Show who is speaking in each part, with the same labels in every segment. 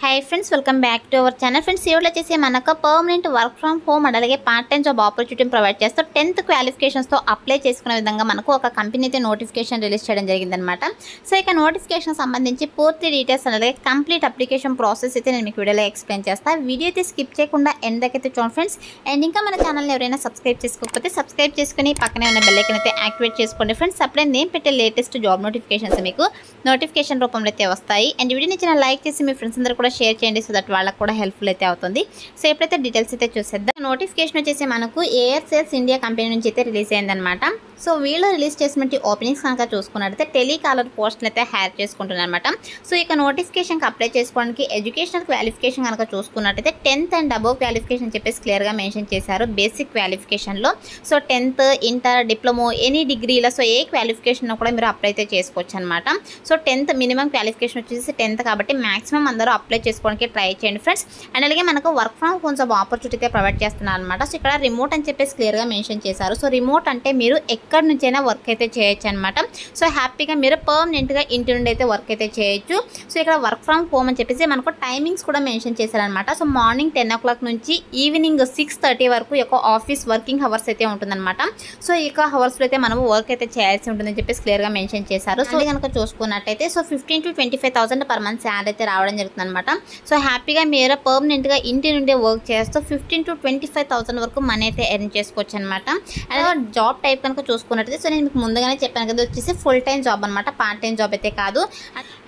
Speaker 1: Hi friends welcome back to our channel friends ఈరోజు వచ్చేసి మనకు permanent work from home and అలాగే part time job ఆపర్చునిటీని provide చేస్తూ టెన్త్ క్వాలిఫికేషన్స్తో అప్లై చేసుకునే విధంగా మనకు ఒక కంపెనీ అయితే నోటిఫికేషన్ రిలీజ్ చేయడం జరిగిందనమాట సో ఇక నోటిఫికేషన్ సంబంధించి పూర్తి డీటెయిల్స్ అలాగే కంప్లీట్ అప్లికేషన్ ప్రాసెస్ అయితే నేను మీకు వీడియోలో ఎక్స్ప్లెయిన్ చేస్తాను వీడియో అయితే స్కిప్ చేయకుండా ఎండ్ దాకా అయితే చూడండి ఫ్రెండ్స్ అండ్ ఇంకా మన ఛానల్ని ఎవరైనా సబ్స్క్రైబ్ చేసుకోకపోతే సబ్స్క్రైబ్ చేసుకుని పక్కనే ఉన్న బెల్లైకన్ అయితే యాక్టివేట్ చేసుకోండి ఫ్రెండ్స్ అప్పుడే నేను పెట్టే లేటెస్ట్ జాబ్ నోటిఫికేషన్స్ మీకు నోటిఫికేషన్ రూపంలో అయితే వస్తాయి. అండ్ వీడియో నచ్చిన లైక్ చేసి మీ ఫ్రెండ్స్ అందరూ కూడా షేర్ చేయండి సో దట్ వాళ్ళకి కూడా హెల్ప్ఫుల్ అయితే అవుతుంది. సో ఎప్పుడైతే డీటెయిల్స్ అయితే చూసేద్దాం నోటిఫికేషన్ వచ్చేసి మనకు ఏఆర్సెల్స్ ఇండియా కంపెనీ నుంచి అయితే రిలీజ్ అయిందనమాట సో వీళ్ళు రిలీజ్ చేసినటువంటి ఓపెనింగ్స్ కనుక చూసుకున్నట్టయితే టెలికాలర్ పోస్టులు అయితే హైర్ చేసుకుంటున్నారు అనమాట సో ఇక నోటిఫికేషన్కి అప్లై చేసుకోవడానికి ఎడ్యుకేషనల్ క్వాలిఫికేషన్ కనుక చూసుకున్నట్టయితే టెన్త్ అండ్ అబవ్ క్వాలిఫికేషన్ చెప్పేసి క్లియర్గా మెన్షన్ చేశారు basic క్వాలిఫికేషన్లో so tenth inter diploma any డిగ్రీలో సో ఏ క్వాలిఫికేషన్ కూడా మీరు అప్లై అయితే చేసుకోవచ్చు అనమాట సో టెన్త్ మినిమం క్వాలిఫికేషన్ వచ్చేసి టెన్త్ కాబట్టి మాక్సిమం అందరూ అప్లై చేసుకోవడానికి ట్రై చేయండి ఫ్రెండ్స్ అండ్ అలాగే మనకు work from home job opportunity అయితే ప్రొవైడ్ చేస్తున్నారు అనమాట సో ఇక్కడ రిమోట్ అని చెప్పేసి క్లియర్గా మెన్షన్ చేశారు. సో రిమోట్ అంటే మీరు ఎక్కడి నుంచైనా వర్క్ అయితే చేయొచ్చు అనమాట సో హ్యాపీగా మీరు పర్మనెంట్గా ఇంటి నుండి అయితే వర్క్ అయితే చేయొచ్చు. సో ఇక్కడ వర్క్ ఫ్రమ్ హోమ్ అని చెప్పేసి మనకు టైమింగ్స్ కూడా మెన్షన్ చేశారనమాట so morning ten o'clock నుంచి ఈవినింగ్ సిక్స్ థర్టీ వరకు యొక్క ఆఫీస్ వర్కింగ్ అవర్స్ అయితే ఉంటుందన్నమాట. సో ఈ యొక్క అవర్స్లో అయితే మనం వర్క్ అయితే చేయాల్సి ఉంటుందని చెప్పేసి క్లియర్గా మెన్షన్ చేశారు. సో కనుక చూసుకున్నట్టయితే so fifteen to twenty five thousand per month salary అయితే రావడం జరుగుతుంది అనమాట సో హ్యాపీగా మీరు పర్మనెంట్గా ఇంటి నుండే వర్క్ చేస్తూ fifteen to twenty five thousand వరకు మనీ అయితే ఎర్న్ చేసుకోవచ్చు అనమాట అండ్ జాబ్ టైప్ కనుక చూసుకున్నట్టయితే సో నేను మీకు ముందుగానే చెప్పాను కదా వచ్చేసి ఫుల్ టైం జాబ్ అనమాట పార్ట్ టైం జాబ్ అయితే కాదు.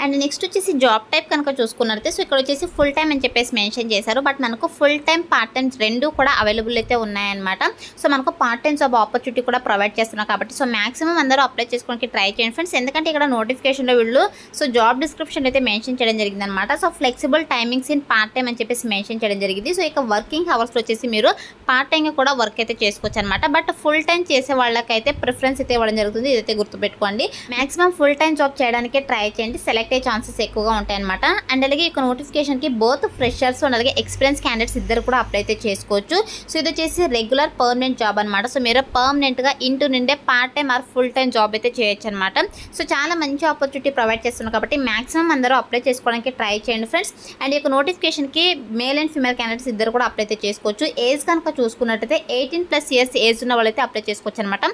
Speaker 1: అండ్ నెక్స్ట్ వచ్చేసి జాబ్ టైప్ కనుక చూసుకున్నట్టయితే సో ఇక్కడ వచ్చేసి ఫుల్ టైం అని చెప్పేసి మెన్షన్ చేశారు. బట్ మనకు ఫుల్ టైం పార్ట్ టైం రెండు కూడా అవైలబుల్ అయితే ఉన్నాయన్నమాట. సో మనకు పార్ట్ టైం జాబ్ ఆపర్చునిటీ కూడా ప్రొవైడ్ చేస్తున్నారు కాబట్టి సో మాక్సిమం అందరూ అప్లై చేసుకోవడానికి ట్రై చేయండి ఫ్రెండ్స్ ఎందుకంటే ఇక్కడ నోటిఫికేషన్లో వీళ్ళు సో జాబ్ డిస్క్రిప్షన్ అయితే మెన్షన్ చేయడం జరిగింది అనమాట so flexible timings in part time అని చెప్పేసి మెన్షన్ చేయడం జరిగింది. సో ఇక వర్కింగ్ అవర్స్లో వచ్చేసి మీరు పార్ట్ టైంగా కూడా వర్క్ అయితే చేసుకోవచ్చు అనమాట బట్ ఫుల్ టైం చేసే వాళ్ళకైతే ప్రిఫరెన్స్ అయితే ఇవ్వడం జరుగుతుంది. ఇదైతే గుర్తుపెట్టుకోండి. మాక్సిమం ఫుల్ టైం జాబ్ చేయడానికి ట్రై చేయండి. సెలెక్ట్ అయ్యే ఛాన్సెస్ ఎక్కువగా ఉంటాయన్నమాట. అండ్ అలాగే ఇక నోటిఫికేషన్కి బోత్ ఫ్రెషర్స్ అండ్ అలాగే ఎక్స్పీరియన్స్ క్యాండిడేట్స్ ఇద్దరు కూడా అప్లై అయితే చేసుకోవచ్చు. సో ఇది వచ్చేసి రెగ్యులర్ పర్మనెంట్ జాబ్ అనమాట సో మీరు పర్మనెంట్గా ఇంటూ నుండే part time or full time job అయితే చేయొచ్చు అనమాట సో చాలా మంచి ఆపర్చునిటీ ప్రొవైడ్ చేస్తున్నారు కాబట్టి మాక్సిమం అందరూ అప్లై చేసుకోవడానికి ట్రై చేయండి ఫ్రెండ్స్. అండ్ ఈ నోటిఫికేషన్కి మేల్ అండ్ ఫీమేల్ క్యాండిడేట్స్ ఇద్దరు కూడా అప్లై అయితే చేసుకోవచ్చు. ఏజ్ కనుక చూసుకున్నట్టయితే ఎయిటీన్ ప్లస్ ఇయర్స్ ఏజ్ ఉన్న వాళ్ళైతే అప్లై చేసుకోవచ్చు అనమాట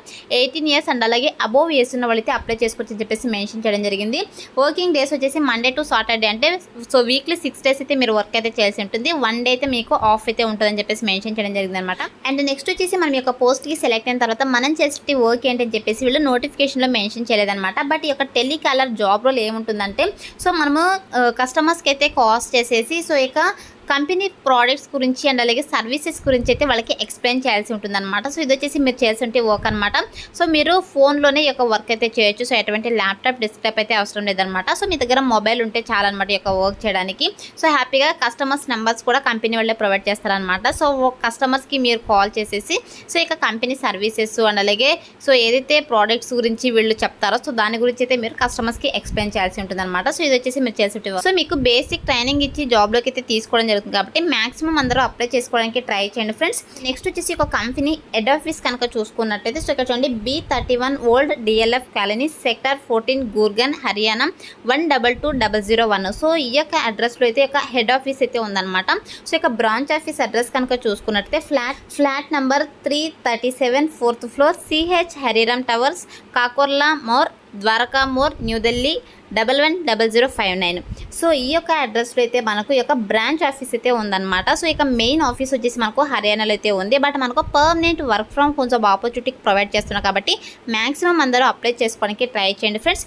Speaker 1: ఎయిటీన్ ఇయర్స్ అండ్ అలాగే అబోవ్ ఏజ్ ఉన్న వాళ్ళైతే అప్లై చేసుకోవచ్చు అని చెప్పేసి మెన్షన్ చేయడం జరిగింది. వర్కింగ్ డేస్ వచ్చేసి మండే టు సాటర్డే. అంటే సో వీక్లీ సిక్స్ డేస్ అయితే మీరు వర్క్ అయితే చేయాల్సి ఉంటుంది. వన్ డే అయితే మీకు ఆఫ్ అయితే ఉంటుందని చెప్పేసి మెన్షన్ చేయడం జరిగింది అనమాట అండ్ నెక్స్ట్ వచ్చేసి మనం ఈ యొక్క పోస్ట్కి సెలెక్ట్ అయిన తర్వాత మనం చేసే వర్క్ ఏంటని చెప్పేసి వీళ్ళు నోటిఫికేషన్లో మెన్షన్ చేయలేదన్నమాట. బట్ ఈ యొక్క టెలికాలర్ జాబ్ రోల్ ఏముంటుందంటే సో మనము కస్టమర్స్కి అయితే కాస్ట్ చేసేసి సో ఇక కంపెనీ ప్రోడక్ట్స్ గురించి అండ్ అలాగే సర్వీసెస్ గురించి అయితే వాళ్ళకి ఎక్స్ప్లెయిన్ చేయాల్సి ఉంటుందన్నమాట. సో ఇది వచ్చేసి మీరు చేయాల్సి ఉంటే వర్క్ అనమాట సో మీరు ఫోన్లోనే ఈ యొక్క వర్క్ అయితే చేయొచ్చు. సో ఎటువంటి ల్యాప్టాప్ డెస్క్టాప్ అయితే అవసరం లేదనమాట సో మీ దగ్గర మొబైల్ ఉంటే చాలన్నమాట ఈ యొక్క వర్క్ చేయడానికి. సో హ్యాపీగా కస్టమర్స్ నెంబర్స్ కూడా కంపెనీ వాళ్ళే ప్రొవైడ్ చేస్తారనమాట సో కస్టమర్స్కి మీరు కాల్ చేసేసి సో ఇక కంపెనీ సర్వీసెస్ అండ్ అలాగే సో ఏదైతే ప్రోడక్ట్స్ గురించి వీళ్ళు చెప్తారో సో దాని గురించి అయితే మీరు కస్టమర్స్కి ఎక్స్ప్లెయిన్ చేయాల్సి ఉంటుందన్నమాట. సో ఇది వచ్చేసి మీరు చేసి సో మీకు బేసిక్ ట్రైనింగ్ ఇచ్చి జాబ్లోకి అయితే తీసుకోవడం జరుగుతుంది. కాబట్టి మ్యాక్సిమం అందరూ అప్లై చేసుకోవడానికి ట్రై చేయండి ఫ్రెండ్స్ నెక్స్ట్ వచ్చేసి ఒక కంపెనీ హెడ్ ఆఫీస్ కనుక చూసుకున్నట్టయితే సో ఇక్కడ చూడండి B thirty one old DLF colony sector fourteen Gurgaon Haryana one double two double zero one so ఈ యొక్క అడ్రస్లో అయితే ఒక హెడ్ ఆఫీస్ అయితే ఉందన్నమాట. సో ఇక బ్రాంచ్ ఆఫీస్ అడ్రస్ కనుక చూసుకున్నట్టయితే flat flat number three thirty seven fourth floor C H Hariram towers Kakrola Mor Dwarka Mor New Delhi double one double zero five nine so ఈ యొక్క అడ్రస్లో అయితే మనకు ఈ యొక్క బ్రాంచ్ ఆఫీస్ అయితే ఉందన్నమాట. సో ఇక మెయిన్ ఆఫీస్ వచ్చేసి మనకు హర్యానాలో అయితే ఉంది. బట్ మనకు పర్మనెంట్ వర్క్ ఫ్రమ్ కొంచెం ఆపర్చునిటీకి ప్రొవైడ్ చేస్తున్నాం కాబట్టి మ్యాక్సిమం అందరూ అప్లై చేసుకోవడానికి ట్రై చేయండి ఫ్రెండ్స్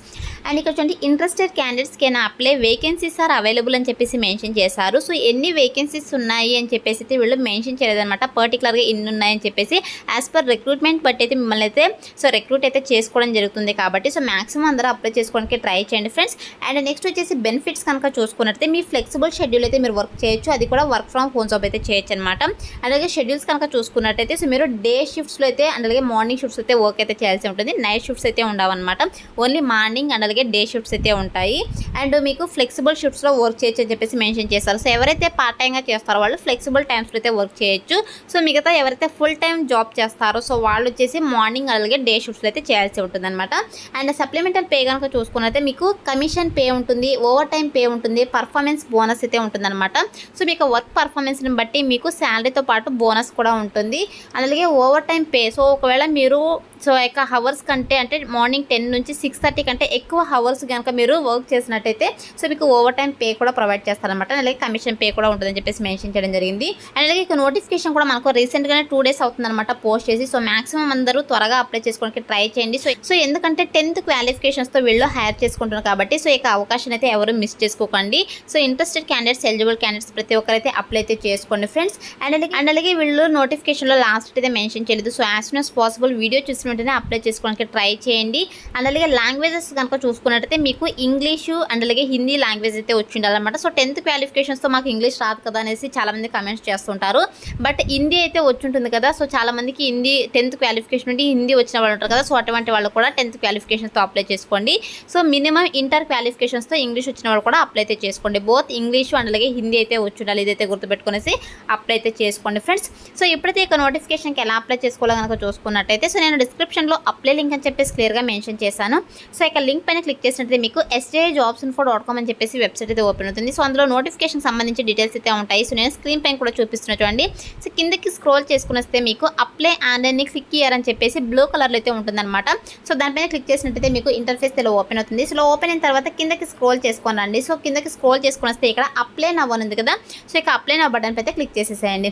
Speaker 1: అండ్ ఇక్కడ చూడండి ఇంట్రెస్టెడ్ క్యాండిడేట్స్కి అయినా అప్లై వేకెన్సీస్ ఆర్ అవైలబుల్ అని చెప్పేసి మెన్షన్ చేశారు. సో ఎన్ని వేకెన్సీస్ ఉన్నాయి అని చెప్పేసి అయితే వీళ్ళు మెన్షన్ చేయలేదన్నమాట. పర్టికులర్గా ఇన్ని ఉన్నాయని చెప్పేసి యాజ్ పర్ రిక్రూట్మెంట్ బట్టి అయితే మిమ్మల్ని అయితే సో రిక్రూట్ అయితే చేసుకోవడం జరుగుతుంది కాబట్టి సో మాక్సిమం అందరూ అప్లై చేసుకోవడానికి ట్రై చేయండి ఫ్రెండ్స్ అండ్ నెక్స్ట్ వచ్చేసి బెనిఫిట్స్ కనుక చూసుకున్నట్లయితే మీ ఫ్లెక్సిబుల్ షెడ్యూల్ అయితే మీరు వర్క్ చేయొచ్చు. అది కూడా వర్క్ ఫ్రమ్ హోమ్ జాబ్ అయితే చేయొచ్చు అనమాట అలాగే షెడ్యూల్స్ కనుక చూసుకున్నట్టయితే సో మీరు డే షిఫ్ట్స్లో అయితే అండ్ అలాగే మార్నింగ్ షిఫ్ట్స్ అయితే వర్క్ అయితే చేయాల్సి ఉంటుంది. నైట్ షిఫ్ట్స్ అయితే ఉండవన్నమాట ఓన్లీ మార్నింగ్ అండ్ అలాగే డే షిఫ్ట్స్ అయితే ఉంటాయి. అండ్ మీకు ఫ్లెక్సిబుల్ షిఫ్ట్స్లో వర్క్ చేయొచ్చు అని చెప్పేసి మెన్షన్ చేస్తారు సో ఎవరైతే పార్ట్ టైంగా చేస్తారో వాళ్ళు ఫ్లెక్సిబుల్ టైమ్స్లో అయితే వర్క్ చేయొచ్చు. సో మిగతా ఎవరైతే ఫుల్ టైం జాబ్ చేస్తారో సో వాళ్ళు వచ్చేసి మార్నింగ్ అలాగే డే షిఫ్ట్స్లో అయితే చేయాల్సి ఉంటుంది అనమాట అండ్ సప్లిమెంటల్ పే కనుక చూసుకున్నైతే మీకు కమిషన్ పే ఉంటుంది ఓవర్ టైం పే ఉంటుంది పర్ఫార్మెన్స్ బోనస్ అయితే ఉంటుందన్నమాట. సో మీకు వర్క్ పర్ఫార్మెన్స్ని బట్టి మీకు శాలరీతో పాటు బోనస్ కూడా ఉంటుంది. అలాగే ఓవర్ టైం పే సో ఒకవేళ మీరు సో యొక్క హవర్స్ కంటే అంటే మార్నింగ్ టెన్ నుంచి సిక్స్ థర్టీ కంటే ఎక్కువ హవర్స్ కనుక మీరు వర్క్ చేసినట్టయితే సో మీకు ఓవర్ టైం పే కూడా ప్రొవైడ్ చేస్తారనమాట అలాగే కమిషన్ పే కూడా ఉంటుందని చెప్పేసి మెన్షన్ చేయడం జరిగింది. అండ్ అలాగే ఇక నోటిఫికేషన్ కూడా మనకు రీసెంట్గానే టూ డేస్ అవుతుందన్నమాట పోస్ట్ చేసి. సో మాక్సిమం అందరూ త్వరగా అప్లై చేసుకోవడానికి ట్రై చేయండి. సో సో ఎందుకంటే టెన్త్ క్వాలిఫికేషన్స్తో వీళ్ళు హైర్ చేసుకుంటున్నారు కాబట్టి సో ఇక అవకాశం అయితే ఎవరు మిస్ చేసుకోకండి. So interested candidates eligible candidates ప్రతి ఒక్కరైతే అప్లై అయితే చేసుకోండి ఫ్రెండ్స్ అండ్ అలాగే అండ్ అలాగే వీళ్ళు నోటిఫికేషన్లో లాస్ట్ అయితే మెన్షన్ చేయలేదు. So as soon as possible video చూసిన వెంటనే అప్లై చేసుకోవడానికి ట్రై చేయండి. అండ్ అలాగే లాంగ్వేజెస్ కనుక చూసుకున్నట్టయితే మీకు ఇంగ్లీషు అండ్ అలాగే హిందీ లాంగ్వేజ్ అయితే వచ్చిండాలన్నమాట సో టెన్త్ క్వాలిఫికేషన్స్తో మాకు ఇంగ్లీష్ రాదు కదా అనేసి చాలామంది కమెంట్స్ చేస్తుంటారు. బట్ హిందీ అయితే వచ్చి ఉంటుంది కదా సో చాలామందికి హిందీ టెన్త్ క్వాలిఫికేషన్ నుండి హిందీ వచ్చిన వాళ్ళు ఉంటారు కదా సో అటువంటి వాళ్ళు కూడా టెన్త్ క్వాలిఫికేషన్తో అప్లై చేసుకోండి. సో మినిమం ఇంటర్ క్వాలిఫికేషన్స్తో ఇంగ్లీష్ వచ్చిన వాళ్ళు కూడా అప్లై అయితే చేసుకోండి. బోత్ ఇంగ్లీషు అండ్ అలాగే హిందీ అయితే వచ్చి ఉండాలి. ఇదైతే గుర్తుపెట్టుకునేసి అప్లై అయితే చేసుకోండి ఫ్రెండ్స్ సో ఇప్పుడైతే ఇక నోటిఫికేషన్కి ఎలా అప్లై చేసుకోవాలో కనుక చూసుకున్నట్టయితే సో నేను డిస్క్రిప్షన్లో అప్లై లింక్ అని చెప్పేసి క్లియర్గా మెన్షన్ చేశాను. సో ఇక లింక్ పైన క్లిక్ చేసినట్లయితే మీకు SJ jobs info dot com అని చెప్పేసి వెబ్సైట్ అయితే ఓపెన్ అవుతుంది. సో అందులో నోటిఫికేషన్ సంబంధించి డీటెయిల్స్ అయితే ఉంటాయి. సో నేను స్క్రీన్ పైన కూడా చూపిస్తున్నా చూడండి. సో కిందకి స్క్రోల్ చేసుకుని వస్తే మీకు అప్లై అండ్ ఎన్ని క్లిక్ ఇయర్ అని చెప్పేసి బ్లూ కలర్లో అయితే ఉంటుందన్నమాట. సో దానిపైన క్లిక్ చేసినట్టయితే మీకు ఇంటర్ఫేస్ ఇలా ఓపెన్ అవుతుంది. సో ఓపెన్ అయిన తర్వాత కిందకి స్క్రోల్ చేసుకొని రండి. సో కిందకి స్క్రోల్ చేసుకొని వస్తే ఇక్కడ అప్లై నవ్వనుంది కదా. సో ఇక అప్లై నవ్వ బటన్ అయితే క్లిక్ చేసేసేయండి.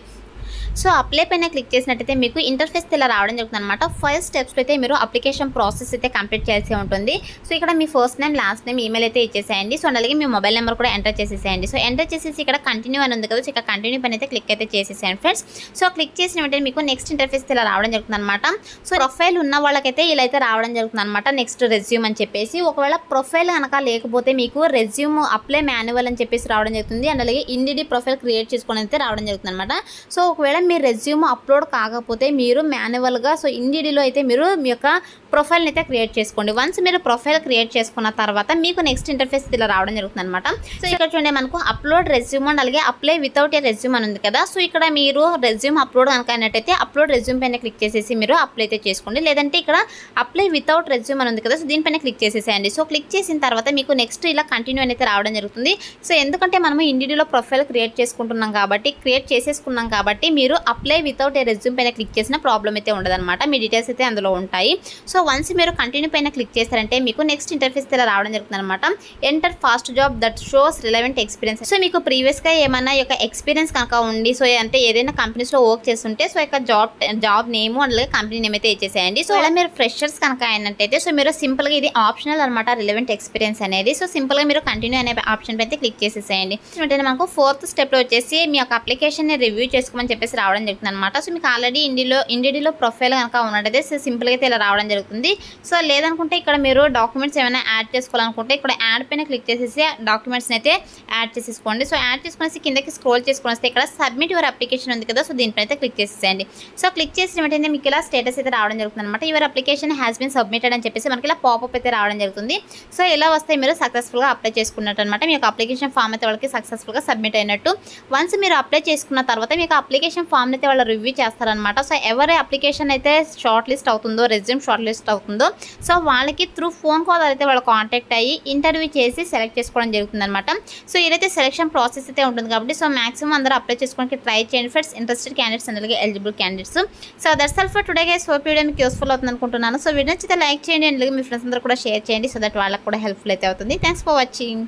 Speaker 1: సో అప్లై పైన క్లిక్ చేసినట్టయితే మీకు ఇంటర్ఫేస్ ఇలా రావడం జరుగుతుంది అనమాట ఫైవ్ స్టెప్స్ అయితే మీరు అప్లికేషన్ ప్రాసెస్ అయితే కంప్లీట్ చేసే ఉంటుంది. సో ఇక్కడ మీ first name last name email అయితే ఇచ్చేసేయండి. సో అలాగే మీ మొబైల్ నెంబర్ కూడా ఎంటర్ చేసేసేయండి. సో ఎంటర్ చేసేసి ఇక్కడ కంటిన్యూ అని ఉంది కదా సో ఇక్కడ కంటిన్యూ పైన అయితే క్లిక్ అయితే చేసేసేయండి ఫ్రెండ్స్ సో క్లిక్ చేసిన వెంటనే మీకు నెక్స్ట్ ఇంటర్ఫేస్ ఇలా రావడం జరుగుతుంది అనమాట సో ప్రొఫైల్ ఉన్న వాళ్ళకైతే ఇలా అయితే రావడం జరుగుతుంది అనమాట నెక్స్ట్ రెజ్యూమ్ అని చెప్పేసి ఒకవేళ ప్రొఫైల్ కనుక లేకపోతే మీకు రెజ్యూమ్ అప్లై మాన్యువల్ అని చెప్పేసి రావడం జరుగుతుంది. అండ్ అలాగే ఇండిడి ప్రొఫైల్ క్రియేట్ చేసుకొని అయితే రావడం జరుగుతుంది అనమాట సో ఒకవేళ మీ రెజ్యూమ్ అప్లోడ్ కాకపోతే మీరు మాన్యువల్గా సో ఇండిడీలో అయితే మీరు మీ యొక్క ప్రొఫైల్ని అయితే క్రియేట్ చేసుకోండి. వన్స్ మీరు ప్రొఫైల్ క్రియేట్ చేసుకున్న తర్వాత మీకు నెక్స్ట్ ఇంటర్ఫేస్ ఇలా రావడం జరుగుతుంది అనమాట సో ఇక్కడ చూడండి మనకు అప్లోడ్ రెజ్యూమ్ అండ్ అలాగే అప్లై వితౌట్ ఏ రెజ్యూమ్ అని ఉంది కదా. సో ఇక్కడ మీరు రెజ్యూమ్ అప్లోడ్ కనుక అన్నట్టయితే అప్లోడ్ రెజ్యూమ్ పైన క్లిక్ చేసేసి మీరు అప్లై అయితే చేసుకోండి. లేదంటే ఇక్కడ అప్లై వితౌట్ రెజ్యూమ్ అని ఉంది కదా సో దీనిపైన క్లిక్ చేసేసేయండి. సో క్లిక్ చేసిన తర్వాత మీకు నెక్స్ట్ ఇలా కంటిన్యూ అనేది రావడం జరుగుతుంది. సో ఎందుకంటే మనము ఇండిడీలో ప్రొఫైల్ క్రియేట్ చేసుకుంటున్నాం కాబట్టి క్రియేట్ చేసేసుకున్నాం కాబట్టి మీరు మీరు అప్లై వితౌట్ ఏ రెజ్యూమ్ పైన క్లిక్ చేసిన ప్రాబ్లం అయితే ఉండదన్నమాట. మీ డీటెయిల్స్ అయితే అందులో ఉంటాయి. సో వన్స్ మీరు కంటిన్యూ పైన క్లిక్ చేస్తారంటే మీకు నెక్స్ట్ ఇంటర్ఫేస్ ఇలా రావడం జరుగుతుంది అనమాట enter fast job that shows relevant experience so మీకు ప్రీవియస్గా ఏమైనా యొక్క ఎక్స్పీరియన్స్ కనుక ఉండి సో అంటే ఏదైనా కంపెనీస్లో వర్క్ చేస్తుంటే సో యొక్క జాబ్ జాబ్ నేమ్ అలాగే కంపెనీ నేమ్ అయితే ఇచ్చేసేయండి. సో ఇలా మీరు ఫ్రెషర్స్ కనుక అయినట్టయితే సో మీరు సింపుల్గా ఇది ఆప్షనల్ అనమాట రిలవెంట్ ఎక్స్పీరియన్స్ అనేది. సో సింపుల్గా మీరు కంటిన్యూ అనే ఆప్షన్ అయితే క్లిక్ చేసేసేయండి. మాకు మనకు ఫోర్త్ స్టెప్లో వచ్చేసి మీ యొక్క అప్లికేషన్ని రివ్యూ చేసుకోమని చెప్పేసి రావడం జరుగుతుంది అనమాట సో మీకు ఆల్రెడీ ఇండిలో ఇండిడీలో ప్రొఫైల్ కనుక ఉన్నట్టయితే సో సింపుల్గా అయితే ఇలా రావడం జరుగుతుంది. సో లేదనుకుంటే ఇక్కడ మీరు డాక్యుమెంట్స్ ఏమైనా యాడ్ చేసుకోవాలనుకుంటే ఇక్కడ యాడ్ పైన క్లిక్ చేసేసి డాక్యుమెంట్స్ని అయితే యాడ్ చేసేసుకోండి. సో యాడ్ చేసుకునేసి కిందకి స్క్రోల్ చేసుకుని వస్తే ఇక్కడ సబ్మిట్ యువర్ అప్లికేషన్ ఉంది కదా సో దీనిపైన అయితే క్లిక్ చేసేసేయండి. సో క్లిక్ చేసిన వెంటనే మీకు ఇలా స్టేటస్ అయితే రావడం జరుగుతుంది అనమాట your application has been submitted అని చెప్పేసి మనకి ఇలా పాపప్ అయితే రావడం జరుగుతుంది. సో ఇలా వస్తే మీరు సక్సెస్ఫుల్గా అప్లై చేసుకున్నట్టు అనమాట మీ యొక్క అప్లికేషన్ ఫామ్ అయితే వాళ్ళకి సక్సెస్ఫుల్గా సబ్మిట్ అయినట్టు. వన్స్ మీరు అప్లై చేసుకున్న తర్వాత మీకు అప్లికేషన్ ఫామ్ని అయితే వాళ్ళు రివ్యూ చేస్తారనమాట సో ఎవరి అప్లికేషన్ అయితే షార్ట్ లిస్ట్ అవుతుందో రెజ్యూమ్ షార్ట్ లిస్ట్ అవుతుందో సో వాళ్ళకి త్రూ ఫోన్ కాల్ అయితే వాళ్ళు కాంటాక్ట్ అయ్యి ఇంటర్వ్యూ చేసి సెలెక్ట్ చేసుకోవడం జరుగుతుందనమాట సో ఏదైతే సెలెక్షన్ ప్రాసెస్ అయితే ఉంటుంది కాబట్టి సో మాక్సిమం అందరూ అప్లై చేసుకోవడానికి ట్రై చేయండి ఫ్రెండ్స్. ఇంట్రెస్టెడ్ క్యాండిడేట్స్ అలాగే eligible candidates. So that's all for today guys hope video మీకు యూస్ఫుల్ అవుతుంది అనుకుంటున్నాను. సో వీడియో నచ్చితే లైక్ చేయండి. అండ్ మీ ఫ్రెండ్స్ అందరూ కూడా షేర్ చేయండి. సో దట్ వాళ్ళకి కూడా హెల్ప్ఫుల్ అయితే అవుతుంది. Thanks for watching